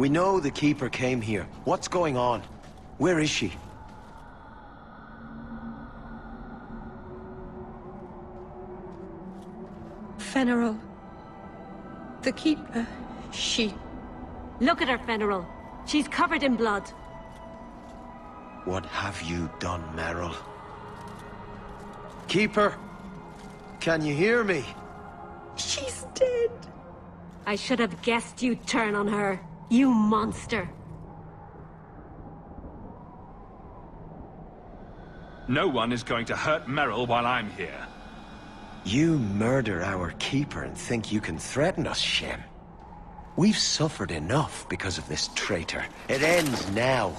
We know the Keeper came here. What's going on? Where is she? Fenarel. The Keeper. She... Look at her, Fenarel. She's covered in blood. What have you done, Merrill? Keeper? Can you hear me? She's dead. I should have guessed you'd turn on her. You monster. No one is going to hurt Merrill while I'm here. You murder our Keeper and think you can threaten us, Shem. We've suffered enough because of this traitor. It ends now.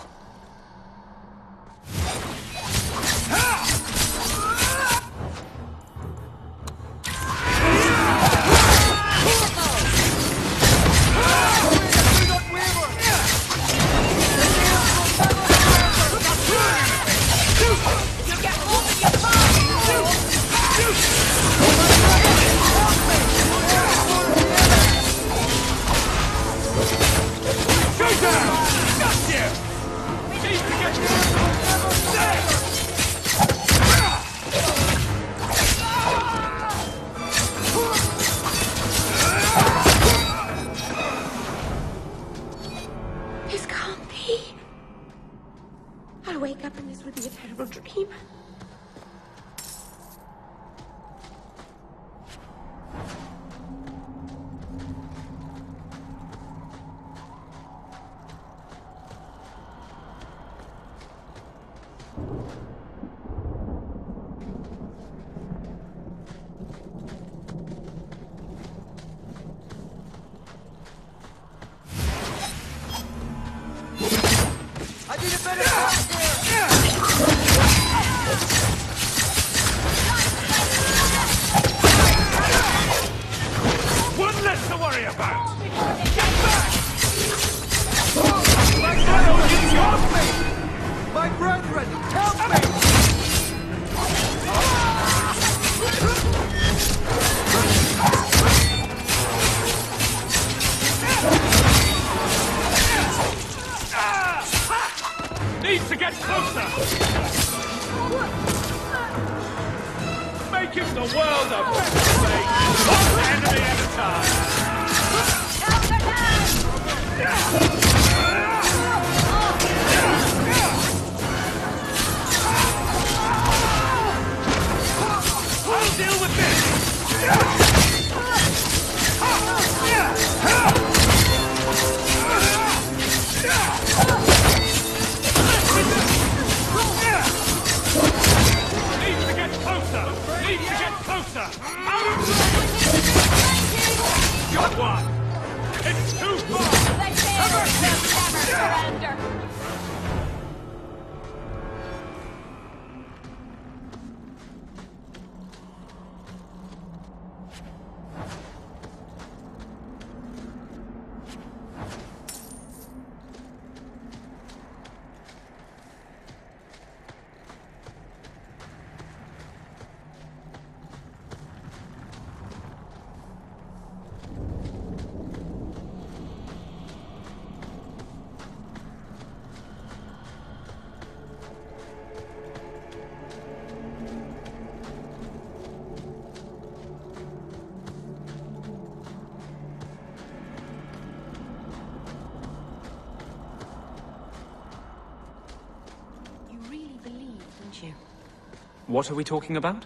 What are we talking about?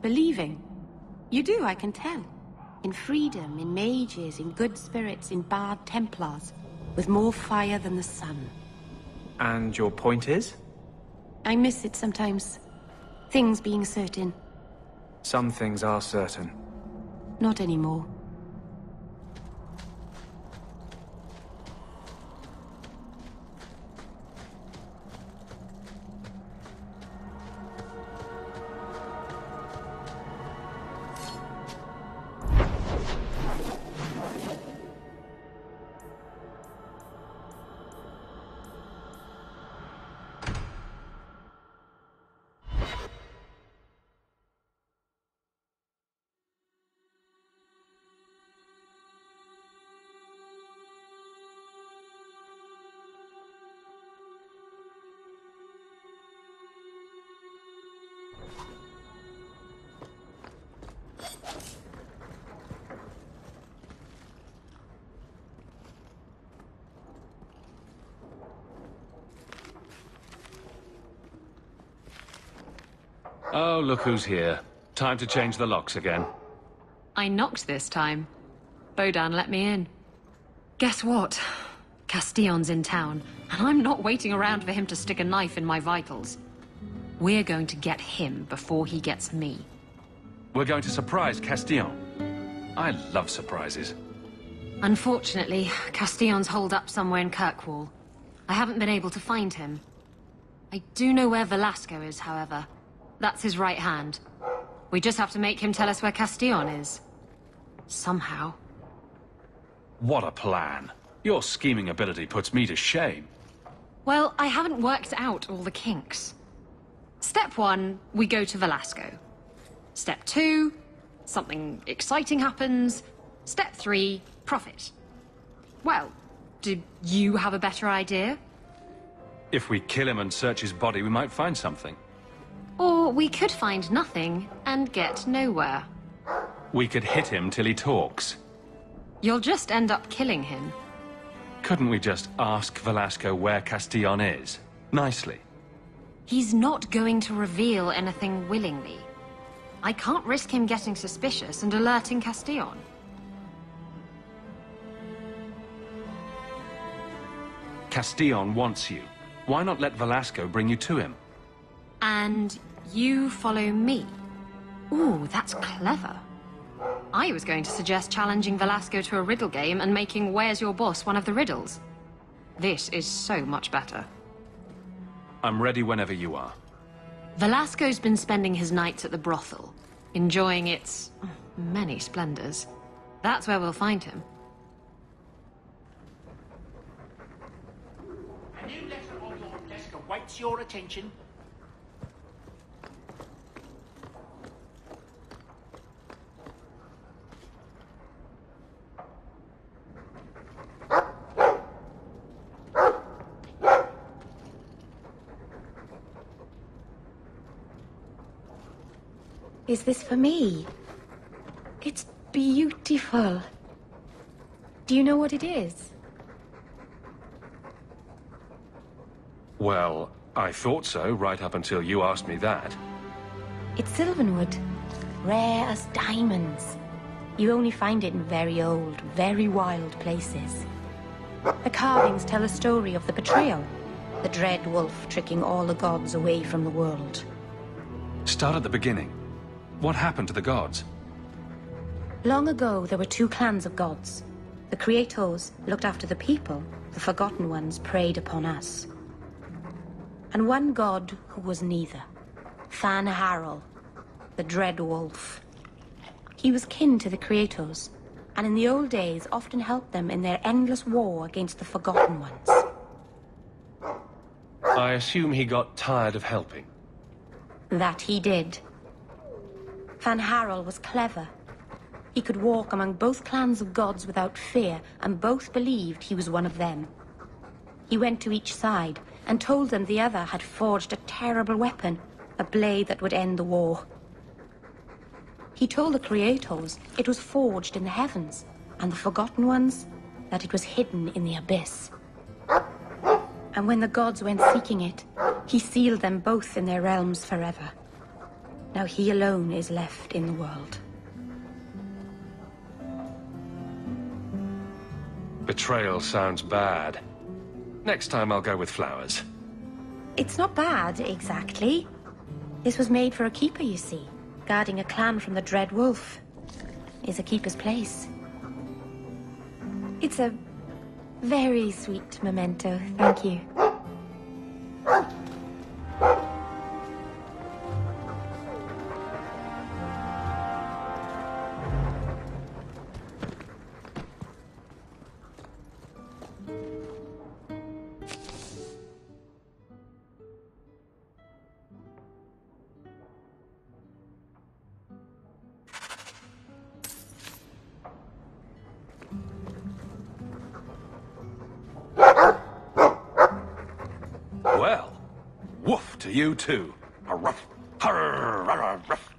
Believing. You do, I can tell. In freedom, in mages, in good spirits, in bard templars. With more fire than the sun. And your point is? I miss it sometimes. Things being certain. Some things are certain. Not anymore. Oh, look who's here. Time to change the locks again. I knocked this time. Bodahn let me in. Guess what? Castillon's in town, and I'm not waiting around for him to stick a knife in my vitals. We're going to get him before he gets me. We're going to surprise Castillon. I love surprises. Unfortunately, Castillon's holed up somewhere in Kirkwall. I haven't been able to find him. I do know where Velasco is, however. That's his right hand. We just have to make him tell us where Castillon is. Somehow. What a plan. Your scheming ability puts me to shame. Well, I haven't worked out all the kinks. Step one, we go to Velasco. Step two, something exciting happens. Step three, profit. Well, do you have a better idea? If we kill him and search his body, we might find something. Or we could find nothing and get nowhere. We could hit him till he talks. You'll just end up killing him. Couldn't we just ask Velasco where Castillon is? Nicely. He's not going to reveal anything willingly. I can't risk him getting suspicious and alerting Castillon. Castillon wants you. Why not let Velasco bring you to him? And you follow me. Ooh, that's clever. I was going to suggest challenging Velasco to a riddle game and making Where's Your Boss one of the riddles. This is so much better. I'm ready whenever you are. Velasco's been spending his nights at the brothel, enjoying its many splendors. That's where we'll find him. A new letter on your desk awaits your attention. Is this for me? It's beautiful. Do you know what it is? Well, I thought so right up until you asked me that. It's Sylvanwood. Rare as diamonds. You only find it in very old, very wild places. The carvings tell a story of the betrayal. The dread wolf tricking all the gods away from the world. Start at the beginning. What happened to the gods? Long ago, there were two clans of gods. The Creators looked after the people, the Forgotten Ones preyed upon us. And one god who was neither. Fen'Harel, the Dread Wolf. He was kin to the Creators, and in the old days often helped them in their endless war against the Forgotten Ones. I assume he got tired of helping. That he did. Fen'Harel was clever. He could walk among both clans of gods without fear, and both believed he was one of them. He went to each side and told them the other had forged a terrible weapon, a blade that would end the war. He told the Creators it was forged in the heavens, and the Forgotten Ones that it was hidden in the abyss. And when the gods went seeking it, he sealed them both in their realms forever. Now he alone is left in the world. Betrayal sounds bad. Next time I'll go with flowers. It's not bad, exactly. This was made for a keeper, you see. Guarding a clan from the Dread Wolf is a keeper's place. It's a very sweet memento, thank you. Well, woof to you too. A rough, hurr, rough.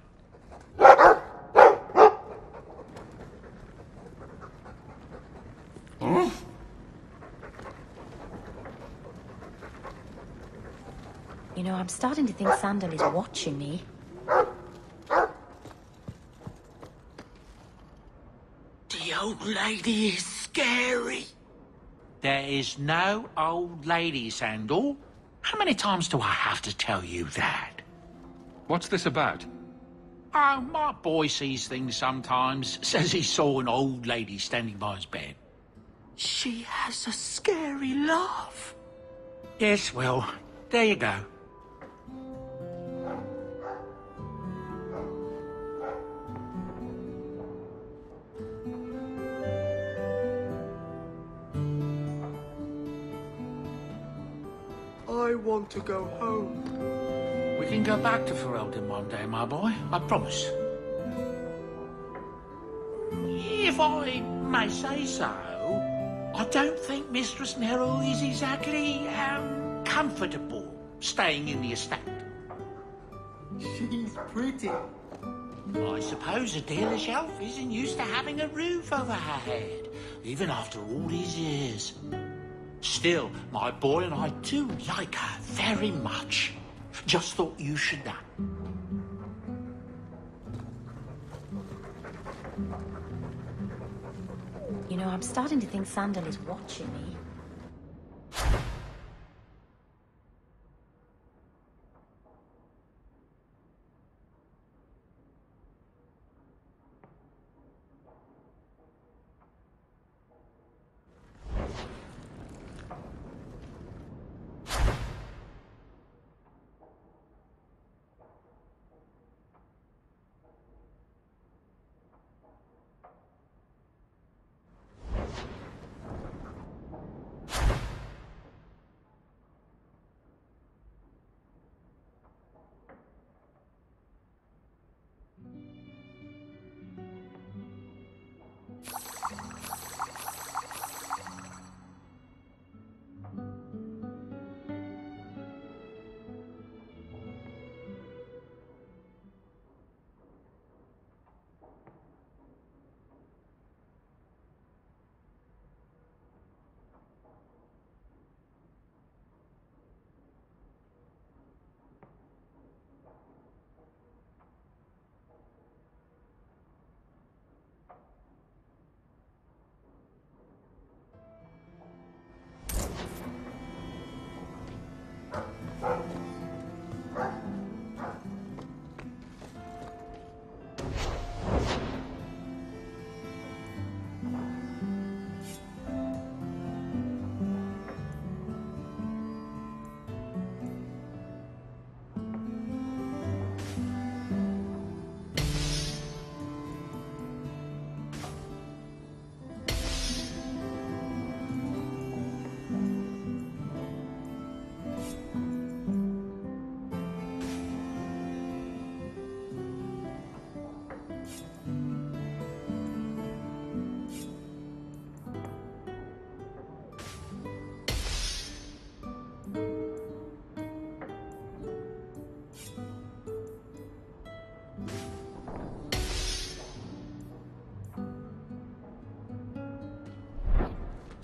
You know, I'm starting to think Sandal is watching me. The old lady is scary. There is no old lady, Sandal. How many times do I have to tell you that? What's this about? Oh, my boy sees things sometimes. Says he saw an old lady standing by his bed. She has a scary laugh. Yes, well, there you go. I want to go home. We can go back to Ferelden one day, my boy. I promise. If I may say so, I don't think Mistress Nero is exactly, um, comfortable staying in the estate. She's pretty. I suppose a Dalish elf isn't used to having a roof over her head, even after all these years. Still, my boy and I do like her very much. Just thought you should know. You know, I'm starting to think Sandal is watching me.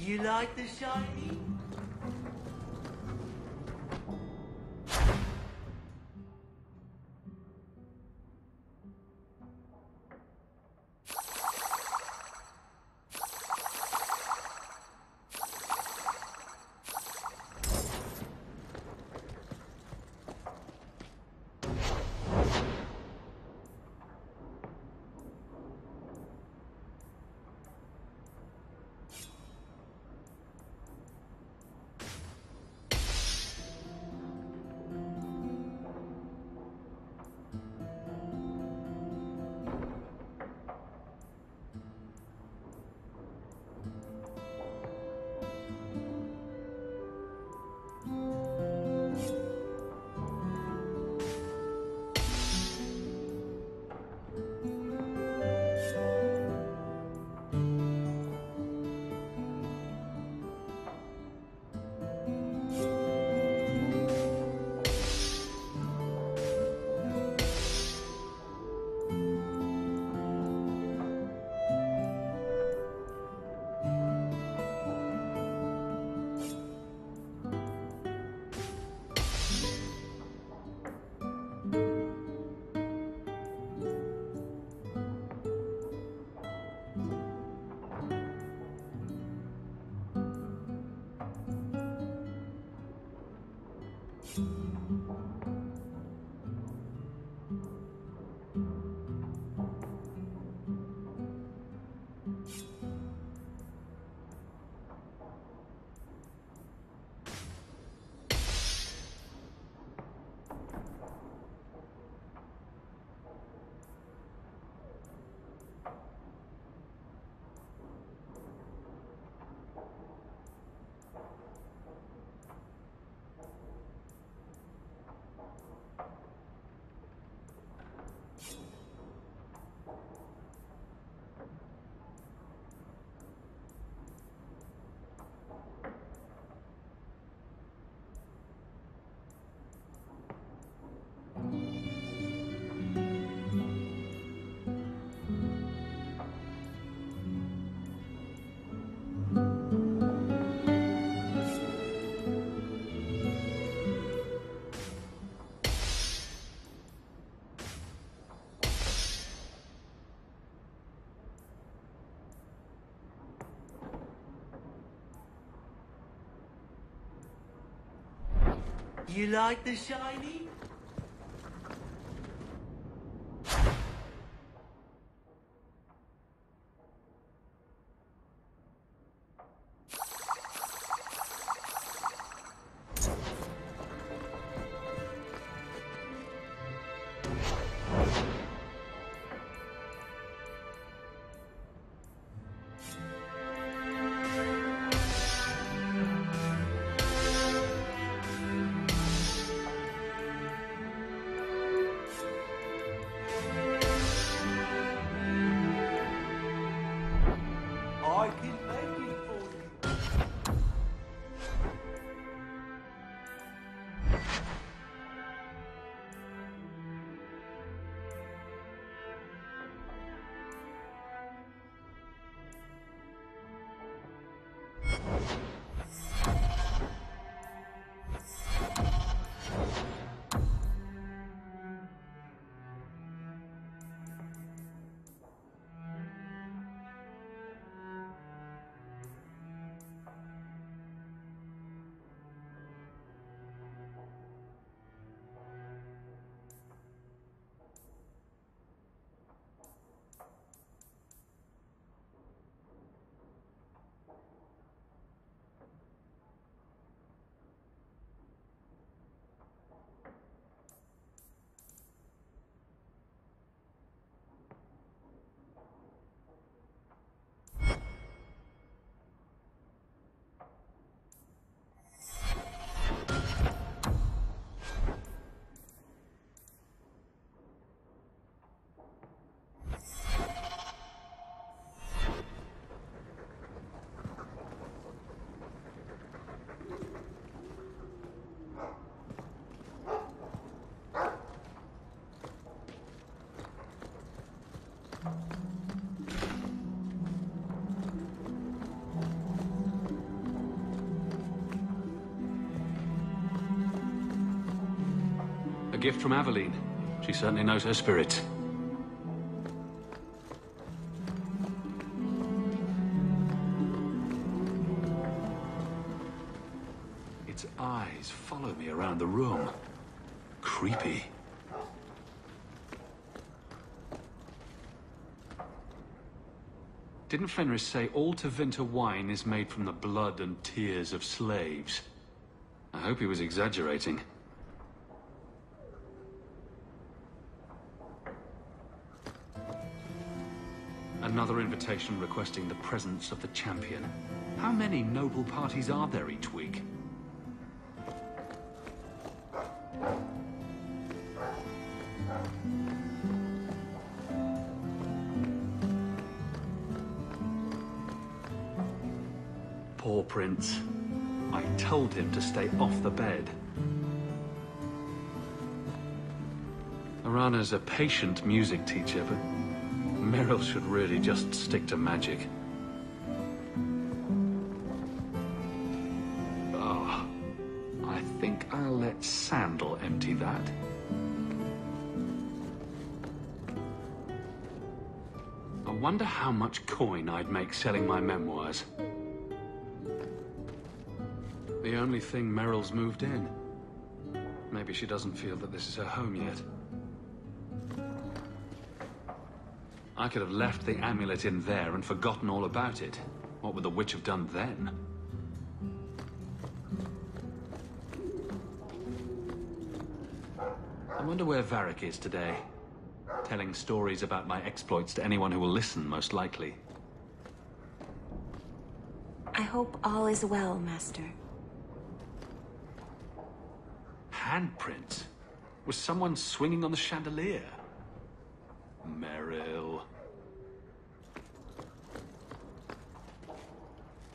You like the shiny? うん。You like the shiny? A gift from Aveline. She certainly knows her spirit. Its eyes follow me around the room. Creepy. Didn't Fenris say all Tevinter wine is made from the blood and tears of slaves? I hope he was exaggerating. Another invitation requesting the presence of the champion. How many noble parties are there each week? Poor Prince. I told him to stay off the bed. Orana's a patient music teacher, but Merrill should really just stick to magic. Oh, I think I'll let Sandal empty that. I wonder how much coin I'd make selling my memoirs. The only thing Merrill's moved in. Maybe she doesn't feel that this is her home yet. I could have left the amulet in there and forgotten all about it. What would the witch have done then? I wonder where Varric is today. Telling stories about my exploits to anyone who will listen, most likely. I hope all is well, Master. Handprints? Was someone swinging on the chandelier? Merrill.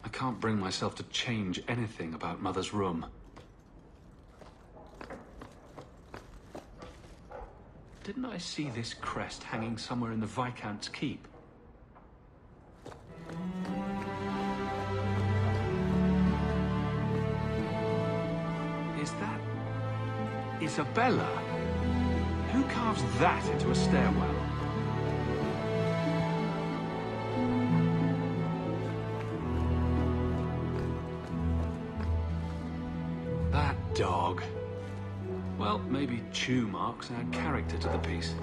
I can't bring myself to change anything about Mother's room. Didn't I see this crest hanging somewhere in the Viscount's keep? Is that... Isabela? Who carves that into a stairwell? Chew marks add character to the piece.